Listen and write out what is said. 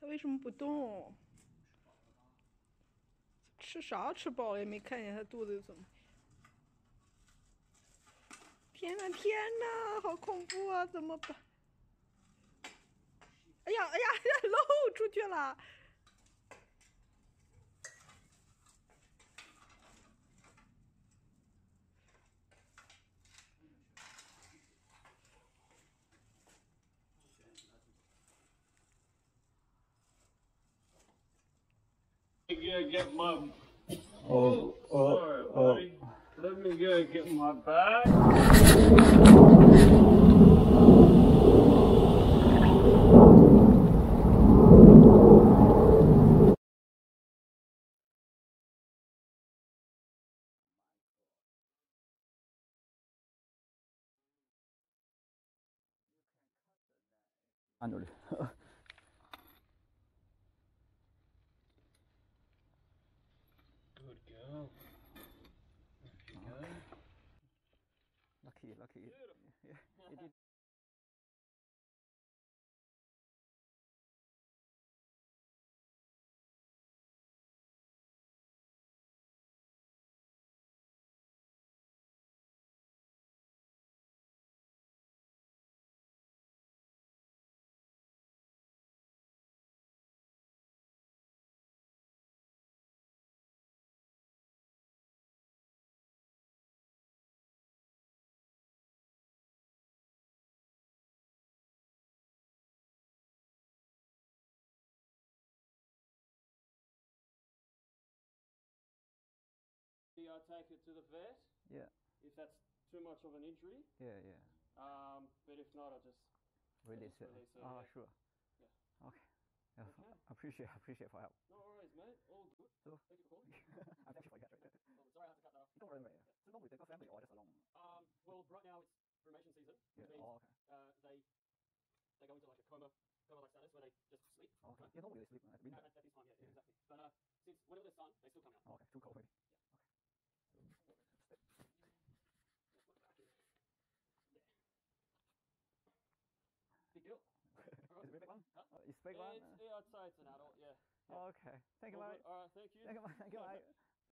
它为什么不动？吃啥吃饱了也没看见它肚子怎么？天哪天哪，好恐怖啊！怎么办？哎呀哎呀呀，漏出去了！go get my. Oh, oh, Sorry, oh. buddy. Let me go get my bag. 안올 lucky, lucky. Yeah, it I take it to the vet Yeah, if that's too much of an injury? yeah, yeah. Um, but if not, I'll just. Release it. release it, Ah, yeah. sure. Okay. Yeah, Okay. appreciate appreciate for help. No worries, mate. All good. So- Thank you for calling. I'm thank you for your help. Oh, sorry, I have to cut that off. Don't worry, worry. So normally they've got family or just alone. Um, well, right now it's formation season. Yeah. Which means Oh, okay. uh, they they go into like a coma coma like status where they just sleep. Okay. right? Yeah, normally they sleep at At, at this time, yeah, yeah, exactly. But uh, since whenever there's sun, they still come out. Oh, okay. Too cold already. Big deal. Is it big one? Huh? Oh, it's big one. It's, yeah, I'd say it's an adult. Yeah. Uh, okay. Thank you, mate. All right. Thank you. Thank you, mate. Thank you, Yeah, mate.